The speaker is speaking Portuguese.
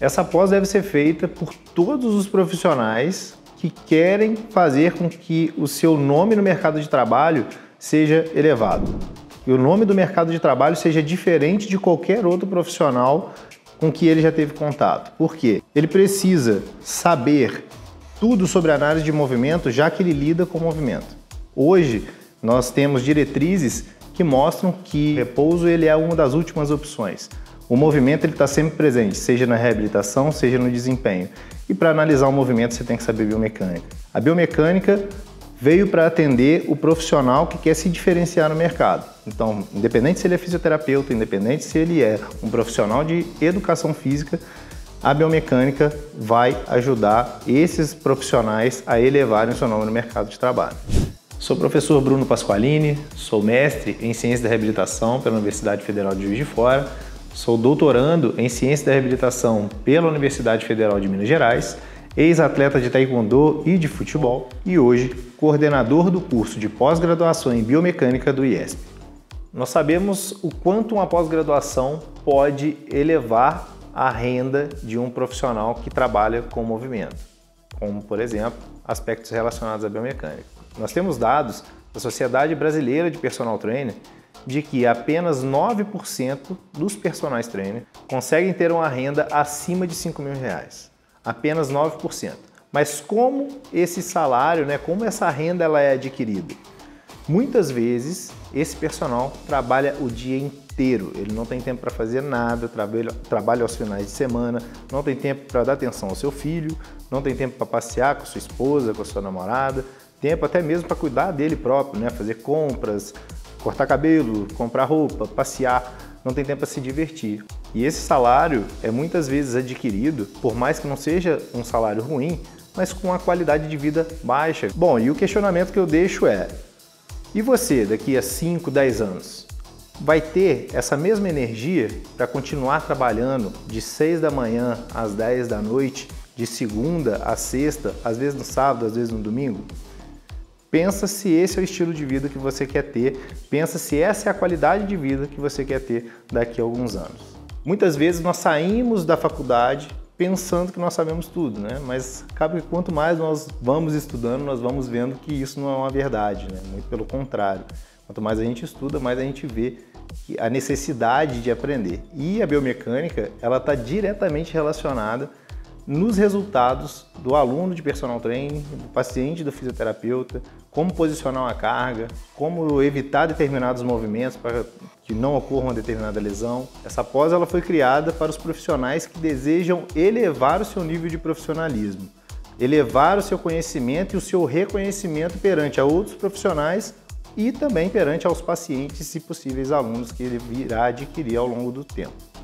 Essa pós deve ser feita por todos os profissionais que querem fazer com que o seu nome no mercado de trabalho seja elevado. Que o nome do mercado de trabalho seja diferente de qualquer outro profissional com que ele já teve contato. Por quê? Ele precisa saber tudo sobre análise de movimento, já que ele lida com movimento. Hoje, nós temos diretrizes que mostram que repouso ele é uma das últimas opções. O movimento está sempre presente, seja na reabilitação, seja no desempenho. E para analisar o movimento você tem que saber biomecânica. A biomecânica veio para atender o profissional que quer se diferenciar no mercado. Então, independente se ele é fisioterapeuta, independente se ele é um profissional de educação física, a biomecânica vai ajudar esses profissionais a elevarem o seu nome no mercado de trabalho. Sou professor Bruno Pasqualini, sou mestre em Ciência da Reabilitação pela Universidade Federal de Juiz de Fora, sou doutorando em Ciência da Reabilitação pela Universidade Federal de Minas Gerais, ex-atleta de taekwondo e de futebol e hoje coordenador do curso de pós-graduação em biomecânica do IESP. Nós sabemos o quanto uma pós-graduação pode elevar a renda de um profissional que trabalha com movimento, como, por exemplo, aspectos relacionados à biomecânica. Nós temos dados da Sociedade Brasileira de Personal Trainer de que apenas 9% dos personagens trainer conseguem ter uma renda acima de 5 mil reais. Apenas 9%. Mas como esse salário, né, como essa renda ela é adquirida? Muitas vezes esse personal trabalha o dia inteiro, ele não tem tempo para fazer nada, trabalha, trabalha aos finais de semana, não tem tempo para dar atenção ao seu filho, não tem tempo para passear com sua esposa, com sua namorada, tempo até mesmo para cuidar dele próprio, né? fazer compras, cortar cabelo, comprar roupa, passear, não tem tempo para se divertir. E esse salário é muitas vezes adquirido, por mais que não seja um salário ruim, mas com uma qualidade de vida baixa. Bom, e o questionamento que eu deixo é: e você daqui a 5, 10 anos? Vai ter essa mesma energia para continuar trabalhando de 6 da manhã às 10 da noite, de segunda a sexta, às vezes no sábado, às vezes no domingo? Pensa se esse é o estilo de vida que você quer ter, pensa se essa é a qualidade de vida que você quer ter daqui a alguns anos. Muitas vezes nós saímos da faculdade pensando que nós sabemos tudo, né? Mas cabe que quanto mais nós vamos estudando, nós vamos vendo que isso não é uma verdade, né? Muito pelo contrário. Quanto mais a gente estuda, mais a gente vê a necessidade de aprender. E a biomecânica, ela está diretamente relacionada nos resultados do aluno de personal training, do paciente do fisioterapeuta, como posicionar uma carga, como evitar determinados movimentos para que não ocorra uma determinada lesão. Essa pós ela foi criada para os profissionais que desejam elevar o seu nível de profissionalismo, elevar o seu conhecimento e o seu reconhecimento perante a outros profissionais e também perante aos pacientes e possíveis alunos que ele virá adquirir ao longo do tempo.